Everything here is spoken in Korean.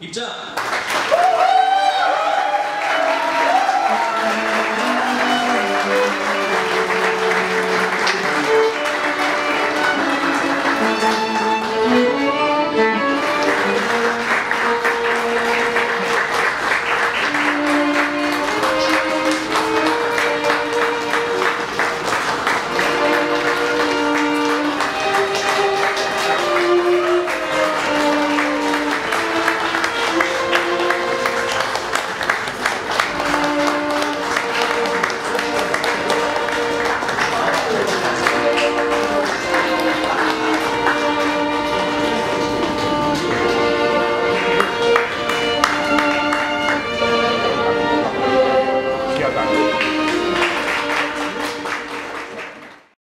입장!